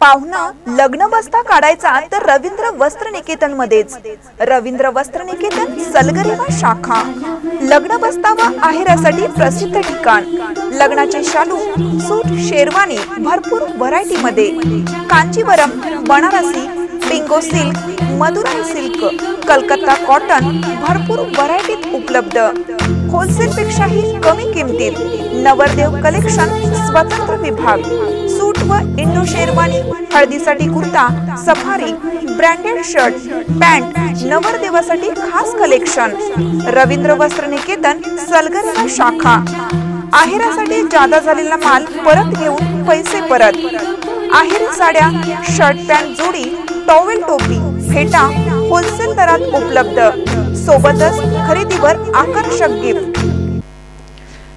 पाहुणा लग्न बसता काढायचा तर रवींद्र वस्त्र निकेतन मध्येच रवींद्र वस्त्र निकेतन सलगरेवा शाखा. लग्न बसता व आहेरासाठी प्रसिद्ध ठिकाण. लग्नाचे शालू सूट शेरवानी भरपूर व्हरायटी मध्ये Kanchivaram Banarasi पिंगो silk Madurai silk Calcutta cotton भरपूर व्हरायटीत उपलब्ध. होलसेल पेक्षाही कमी किमतीत. नवरदेव कलेक्शन स्वतंत्र विभाग सूट व इंडो शेरवानी हळदीसाठी kurta safari branded shirt pant नवरदेवासाठी खास कलेक्शन रवींद्र वस्त्र निकेतन सलगरेला शाखा. आहेरासाठी जादा झालेला माल परत घेऊन पैसे परत. आहेरी साड्या शर्ट पॅन्ट जोडी टॉवेल टोपी फेटा होलसेल दरात उपलब्ध. सोबतच खरेदीवर आकर्षक गिफ्ट.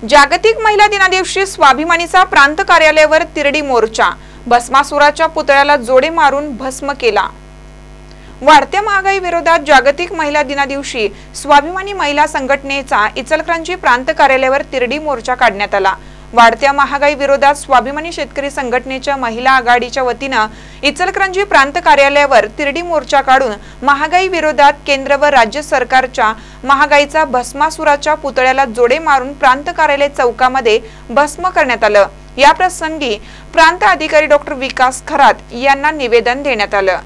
जागतिक महिला दिनादिवशी स्वाभिमानीचा प्रांत कार्यालयावर तिरडी मोर्चा. भस्मासुराच्या पुतळ्याला जोडे मारून भस्म केला. वाढत्या महागाई विरोधात जागतिक महिला दिनादिवशी स्वाभिमानी महिला संघटनेचा इचलकरंजी प्रांत कार्यालयावर तिरडी मोर्चा काढण्यात आला. वाढत्या महागाई विरोधात स्वाभिमानी शेतकरी संघटनेच्या महिला आघाडीच्या वतीनं इचलकरंजी प्रांत कार्यालयावर तिरडी मोर्चा काढून महागाई विरोधात केंद्र व राज्य सरकारच्या महागाईचा भस्मासुराच्या पुतळ्याला जोडे मारून प्रांत कार्यालय चौकामध्ये भस्म करण्यात आलं. या प्रसंगी प्रांत अधिकारी डॉक्टर विकास खरात यांना निवेदन देण्यात आलं.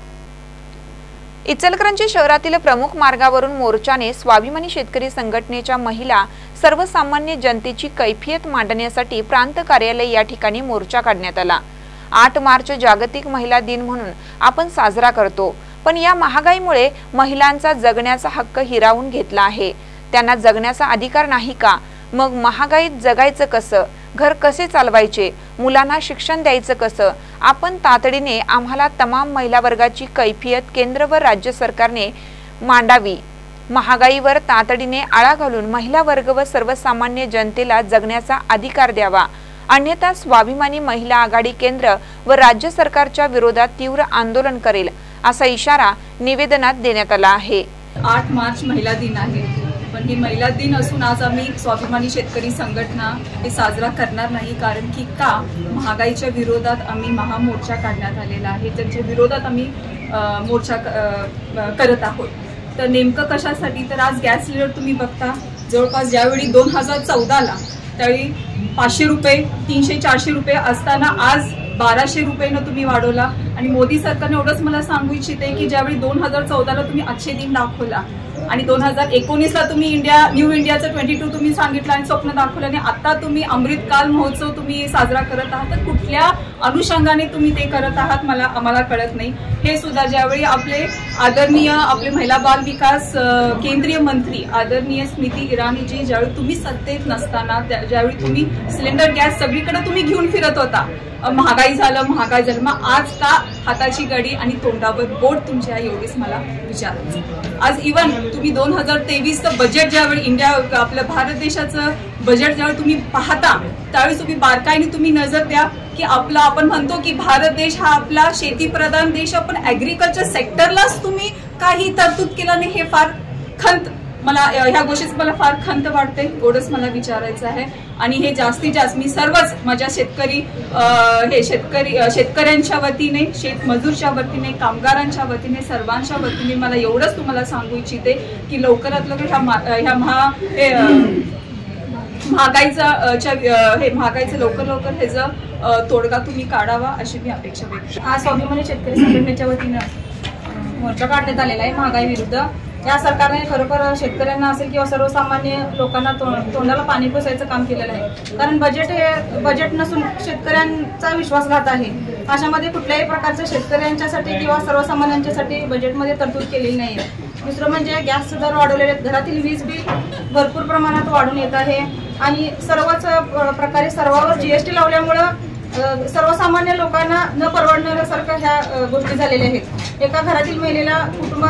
इचलकरंजी शहरातील प्रमुख मार्गावरून मोर्चाने स्वाभिमानी शेतकरी संघटनेच्या महिला सर्वसामान्य जनतेची कैफियत मांडण्यासाठी प्रांत कार्यालय या ठिकाणी मोर्चा काढण्यात आला. आठ मार्च जागतिक महिला दिन म्हणून आपण साजरा करतो. पण या महागाईमुळे महिलांचा जगण्याचा हक्क हिरावून घेतला आहे. त्यांना जगण्याचा अधिकार नाही का? मग महागाईत जगायचं कसं? घर कसे चालवायचे? मुलांना शिक्षण द्यायचं कसं? आपण तातडीने आम्हाला तमाम महिला वर्गाची कैफियत केंद्र व राज्य सरकारने मांडावी. महागाईवर तातडीने आळा घालून महिला वर्ग व सर्वसामान्य जनतेला जगण्याचा अधिकार द्यावा. अन्यथा स्वाभिमानी महिला आघाडी केंद्र व राज्य सरकारच्या विरोधात तीव्र आंदोलन करेल असा इशारा निवेदनात देण्यात आला आहे. आठ मार्च महिला दिन आहे. पण ही महिला दिन असून आज आम्ही स्वाभिमानी शेतकरी संघटना हे साजरा करणार नाही कारण की का? महागाईच्या विरोधात आम्ही महामोर्चा काढण्यात आलेला आहे. त्यांच्या विरोधात आम्ही मोर्चा करत आहोत. तर नेमकं कशासाठी? तर आज गॅस सिलेंडर तुम्ही बघता. जवळपास ज्यावेळी दोन हजार चौदाला त्यावेळी पाचशे रुपये तीनशे चारशे रुपये असताना आज बाराशे रुपयेनं तुम्ही वाढवला. आणि मोदी सरकारने एवढंच मला सांगू इच्छिते की ज्यावेळी दोन हजार चौदाला तुम्ही अच्छे दिन दाखवला आणि दोन हजार एकोणीसला तुम्ही इंडिया न्यू इंडियाचं ट्वेंटी टू तुम्ही सांगितलं आणि स्वप्न दाखवलं आणि आता तुम्ही अमृतकाल महोत्सव तुम्ही साजरा करत आहात. तर कुठल्या अनुषंगाने तुम्ही ते करत आहात मला आम्हाला कळत नाही. हे सुद्धा ज्यावेळी आपले आदरणीय आपले महिला बाल विकास केंद्रीय मंत्री आदरणीय स्मृती इराणीजी ज्यावेळी तुम्ही सत्तेत नसताना ज्यावेळी तुम्ही सिलेंडर गॅस सगळीकडे तुम्ही घेऊन फिरत होता महागाई झालं महागाई झालं. मग आज का हाताची गडी आणि तोंडावर बोट तुमच्या एवढीच मला विचारायचं. आज इवन तुम्ही दोन हजार तेवीसचं बजेट ज्यावेळी इंडिया आपलं भारत देशाचं बजेट ज्यावेळी तुम्ही पाहता त्यावेळी तुम्ही बारकाईने तुम्ही नजर द्या की आपला आपण म्हणतो की भारत देश हा आपला शेतीप्रधान देश आपण ऍग्रिकल्चर सेक्टरलाच तुम्ही काही तरतूद केलं नाही हे फार खंत. मला ह्या गोष्टीच मला फार खंत वाटते एवढंच मला विचारायचं आहे. आणि हे जास्तीत जास्त मी सर्वच माझ्या शेतकरी हे शेतकरी शेतकऱ्यांच्या वतीने शेतमजूरच्या वतीने कामगारांच्या वतीने सर्वांच्या वतीने मला एवढंच तुम्हाला सांगू इच्छिते की लवकरात लवकर ह्या ह्या महा हे, महागाईचा हे महागाईचं लवकर लवकर ह्याचं तोडगा तुम्ही काढावा अशी मी अपेक्षा व्यक्त आज स्वाभिमानी शेतकरी संघटनेच्या वतीनं मोर्चा काढण्यात आलेला आहे महागाई विरुद्ध या सरकारने खरोखर शेतकऱ्यांना असेल किंवा सर्वसामान्य लोकांना तोंडाला पाणी पोसायचं काम केलेलं आहे. कारण बजेट हे बजेट नसून शेतकऱ्यांचा विश्वासघात आहे. अशामध्ये कुठल्याही प्रकारचं शेतकऱ्यांच्यासाठी किंवा सर्वसामान्यांच्यासाठी बजेटमध्ये तरतूद केलेली नाही आहे दुसरं म्हणजे गॅस दर वाढवलेले आहेत. घरातील वीज बिल भरपूर प्रमाणात वाढून येत आहे. आणि सर्वच प्रकारे सर्वावर जीएसटी लावल्यामुळं सर्वसामान्य लोकांना न परवडणाऱ्यासारख्या ह्या गोष्टी झालेल्या आहेत. एका घरातील महिलेला कुटुंब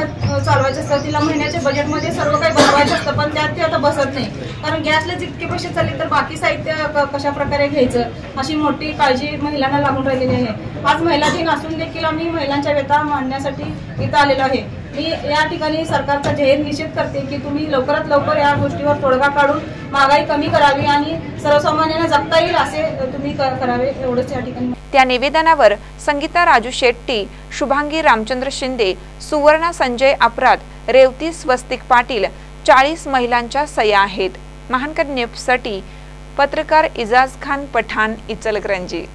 चालवायचं असतं तिला महिन्याच्या बजेटमध्ये सर्व काही बनवायचं असतं पण त्यात ते आता बसत नाही. कारण गॅसला जितके पैसे चालले तर बाकी साहित्य क- कशा प्रकारे घ्यायचं? अशी मोठी काळजी महिलांना लागून राहिलेली आहे. आज महिला दिन असून देखील आम्ही महिलांच्या व्यथा मांडण्यासाठी इथं आलेलो आहे. मी या ठिकाणी सरकारचा जाहीर निषेध करते की तुम्ही लवकरात लवकर या गोष्टीवर तोडगा काढून महागाई कमी करावी आणि सर्वसामान्यांना जगता येईल असे तुम्ही करावे एवढंच या ठिकाणी. त्या निवेदनावर संगीता राजू शेट्टी शुभांगी रामचंद्र शिंदे सुवर्णा संजय अपराध रेवती स्वस्तिक पाटील चाळीस महिलांच्या सया आहेत. महानकर न्यूजसाठी पत्रकार इजाज खान पठाण इचलकरंजी.